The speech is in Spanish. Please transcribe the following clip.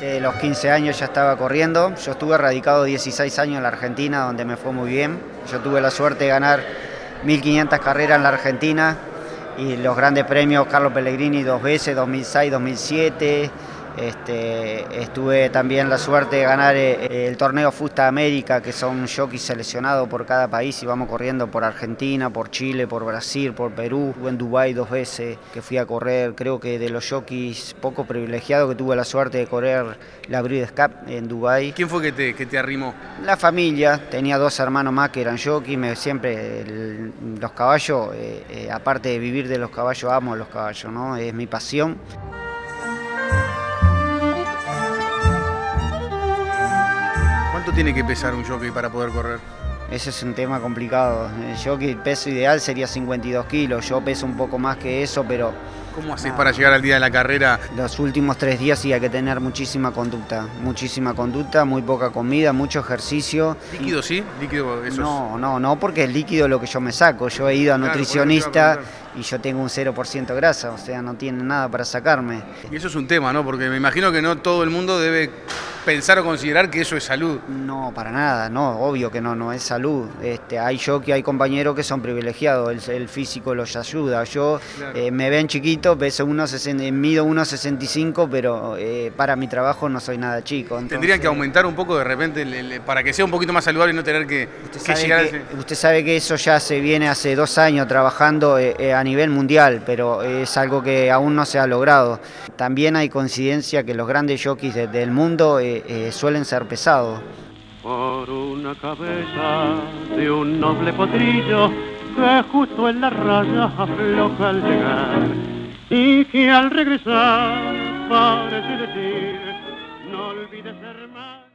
De los 15 años ya estaba corriendo. Yo estuve radicado 16 años en la Argentina, donde me fue muy bien. Yo tuve la suerte de ganar 1500 carreras en la Argentina y los grandes premios Carlos Pellegrini dos veces, 2006, 2007. Este, estuve también la suerte de ganar eh, el torneo Fusta América, que son jockeys seleccionados por cada país y vamos corriendo por Argentina, por Chile, por Brasil, por Perú. Estuve en Dubái dos veces, que fui a correr, creo que de los jockeys poco privilegiados que tuve la suerte de correr la Breeders' Cup en Dubái. ¿Quién fue que te, que te arrimó? La familia, tenía dos hermanos más que eran jockeys, me, siempre el, los caballos, eh, eh, aparte de vivir de los caballos, amo los caballos, ¿no? es mi pasión. ¿Cuánto tiene que pesar un jockey para poder correr? Ese es un tema complicado. El jockey peso ideal sería 52 kilos. Yo peso un poco más que eso, pero... ¿Cómo haces para llegar al día de la carrera? Los últimos tres días sí hay que tener muchísima conducta. Muchísima conducta, muy poca comida, mucho ejercicio. ¿Líquido sí? ¿Líquido eso No, no, no, porque el líquido es lo que yo me saco. Yo he ido a Claro, nutricionista y yo tengo un 0% grasa, o sea, no tiene nada para sacarme. Y eso es un tema, ¿no? Porque me imagino que no todo el mundo debe pensar o considerar que eso es salud. No, para nada, no, obvio que no, no es salud. Este, hay yo que hay compañeros que son privilegiados, el, el físico los ayuda. Yo Claro. eh, me ven chiquito, peso 1,60, mido 1,65, pero eh, para mi trabajo no soy nada chico. Tendrían que aumentar un poco de repente para que sea un poquito más saludable y no tener que, Usted que llegar que, usted sabe que eso ya se viene hace dos años trabajando eh, eh, a nivel mundial, pero es algo que aún no se ha logrado. También hay coincidencia que los grandes jockeys de- del mundo eh, suelen ser pesados. por una cabeza de un noble potrillo que justo en la raya afloja al llegar y que al regresar parece decir no olvides hermano